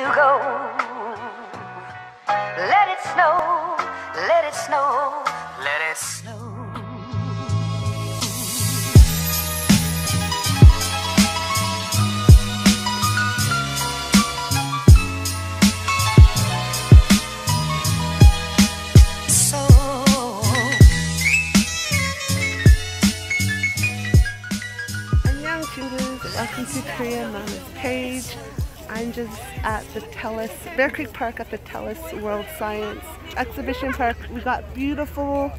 to go. Let it snow, let it snow, let it snow. Welcome to Korean Mama's page. I'm just at the Telus, Bear Creek Park at the Telus World Science Exhibition Park. We got beautiful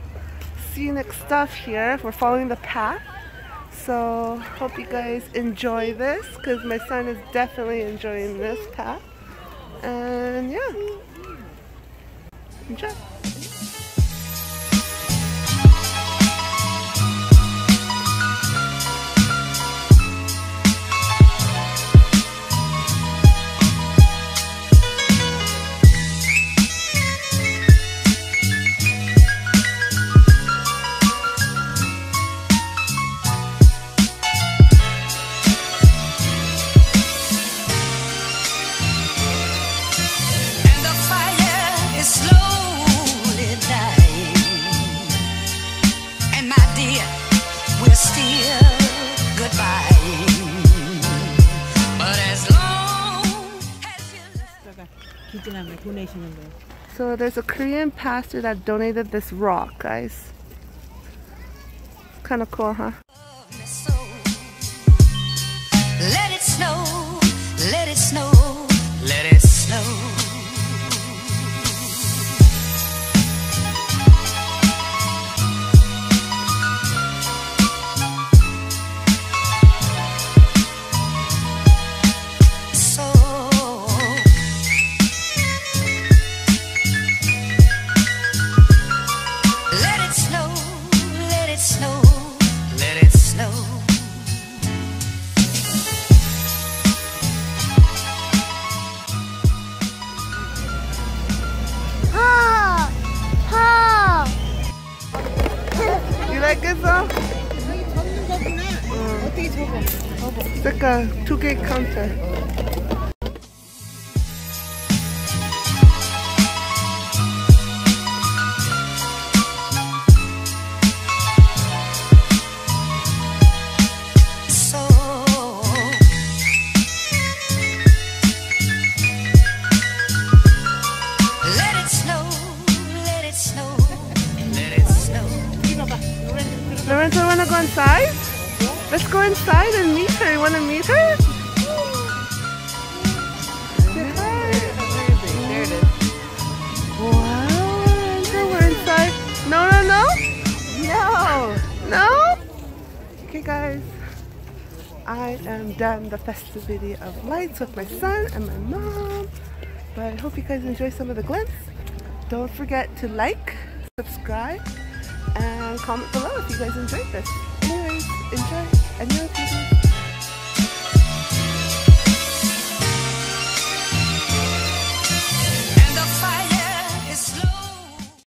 scenic stuff here. We're following the path. So hope you guys enjoy this because my son is definitely enjoying this path. And yeah, enjoy. 기증한 거 도네이션인 거. So there's a Korean pastor that donated this rock, guys. Kind of cool, huh? You like it, so? 어떻게 적어? It's like a two-gate counter. So Inside? Let's go inside and meet her. You wanna meet her? Wow, Lorenzo, we're inside. No, no, no? No. No? Okay, guys. I am done the festivity of lights with my son and my mom. But I hope you guys enjoy some of the glimpse. Don't forget to like, subscribe, and comment below if you guys enjoyed this. Anyways, enjoy. Annyeong, people.